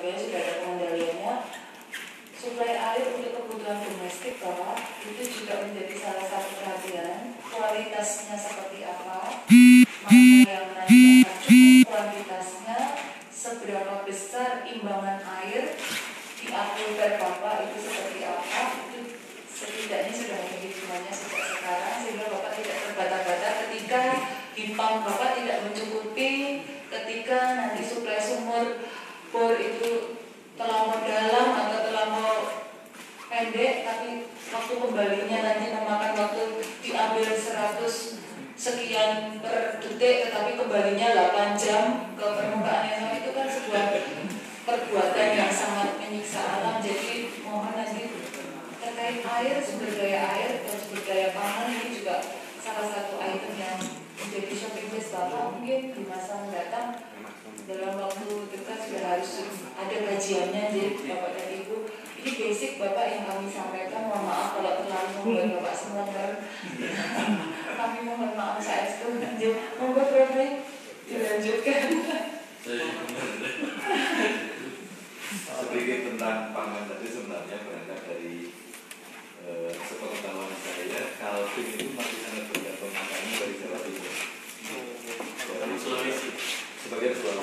Surabaya sudah ada pengendaliannya. Suplai air untuk kebutuhan domestik Bapak itu juga menjadi salah satu perhatian. Kualitasnya seperti apa? Mana yang kuantitasnya? Seberapa besar imbangan air di aquifer Bapak itu seperti apa? Itu setidaknya sudah menjadi hitungannya sejak sekarang sehingga Bapak tidak terbata-bata ketika di pump Bapak bor itu terlalu dalam atau terlalu pendek tapi waktu kembalinya nanti memakan waktu diambil 100 sekian per detik tetapi kembalinya 8 jam ke permukaan yang sama itu kan sebuah perbuatan yang sangat menyiksa alam. Jadi mohon nanti terkait air sumber daya air dan sumber daya pangan ini juga salah satu item yang menjadi shopping list bapak. Mungkin di masa mendatang dalam waktu harus ada kajiannya jadi bapak dan ibu. Ini basic bapak yang kami sampaikan mohon maaf kalau terlalu membuat bapak semua ter kami mohon maaf saya itu lanjut monggo Prof dilanjutkan. Sedikit tentang pangan tadi sebenarnya berangkat dari eh, sepengetahuan saya Kaltim itu masih sangat bergantung makannya dari Jawa Timur dari Sulawesi. sebagian Sulawesi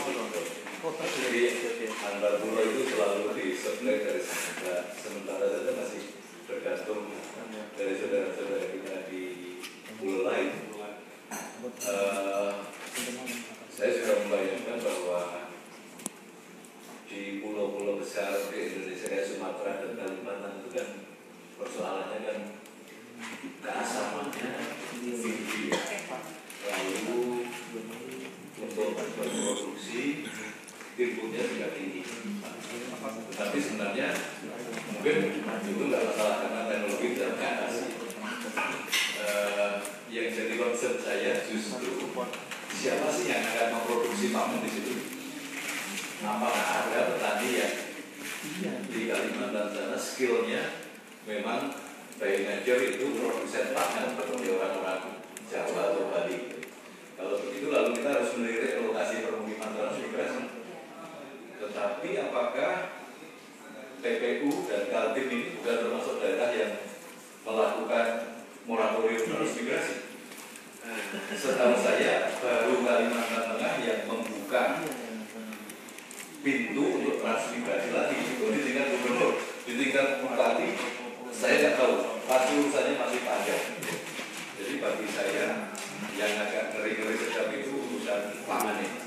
jadi antar pulau itu selalu disuplai dari Sumatera sementara saja masih bergantung dari saudara-saudara kita di pulau lain. Eh, saya sudah membayangkan bahwa di pulau-pulau besar di Indonesia Sumatera dan Kalimantan itu kan persoalannya kan keasamannya tinggi lalu untuk berproduksi inputnya juga tinggi tapi sebenarnya mungkin itu nggak masalah karena teknologi tidak mengatasi Eh, yang jadi concern saya justru siapa sih yang akan memproduksi panen di situ? Apakah ada petani yang di Kalimantan sana skillnya memang by nature itu produsen pangan seperti orang-orang Jawa atau Bali. Kalau begitu lalu kita harus melirik lokasi permukiman transmigrasi tetapi apakah TPU dan Kaltim ini bukan termasuk daerah yang melakukan moratorium transmigrasi. Setahu saya baru Kalimantan Tengah yang membuka pintu untuk transmigrasi lagi itu di tingkat gubernur, di tingkat bupati saya tidak tahu pasti urusannya masih panjang. Jadi bagi saya yang agak ngeri-ngeri sedap itu urusan pangan ini.